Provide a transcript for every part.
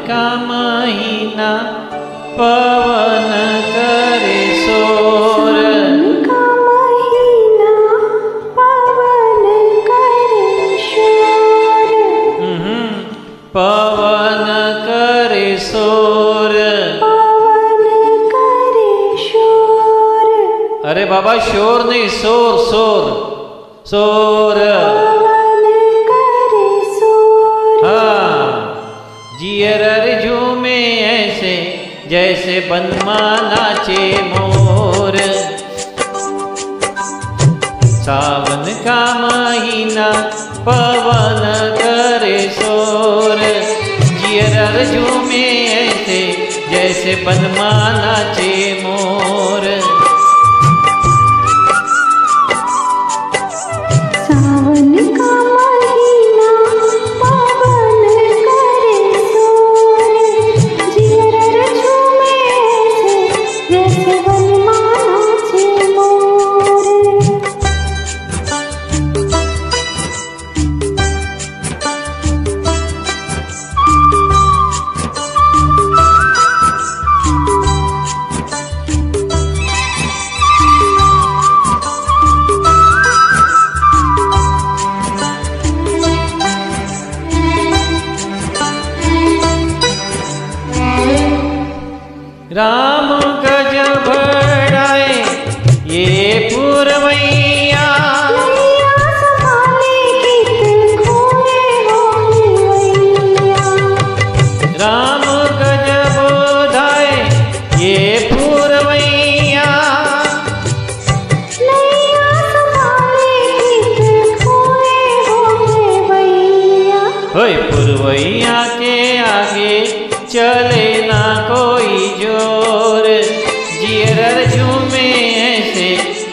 का महीना पवन करे शोर। का महीना पवन करे शोर। हम्म, पवन करे शोर। पवन करे शोर। अरे बाबा शोर नहीं शोर शोर। शोर। पवन जैसे बनमा नाचे मोर। सावन का महीना पवन कर सोर जियर झूमे ऐसे जैसे बनमा नाचे मोर। राम गज बढ़ाए ये पुरवैया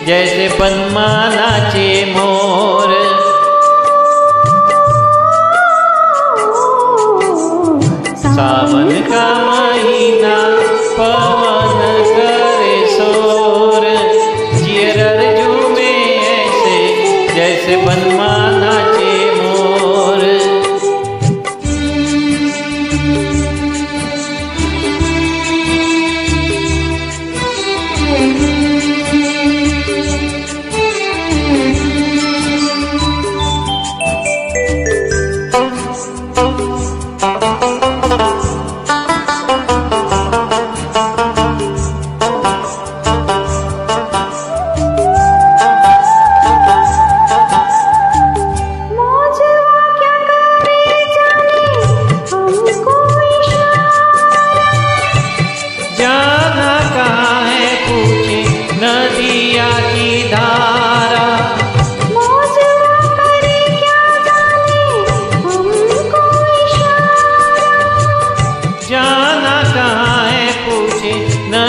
जैसे बनमा नाचे मोर। सावन का महीना पवन करे शोर। जियर में ऐसे जैसे बनमा नाचे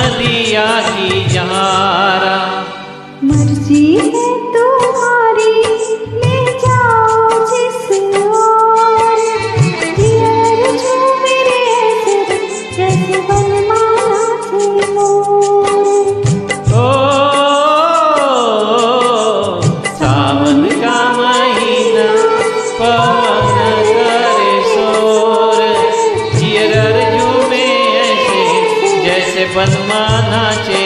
नदिया की जहारा। मर्ज़ी है तुम्हारी ले जाओ जिस ओर। जियर झूमे ऐसे जैसे बनमाला से मोर। ओ सावन का महीना जियर झूमे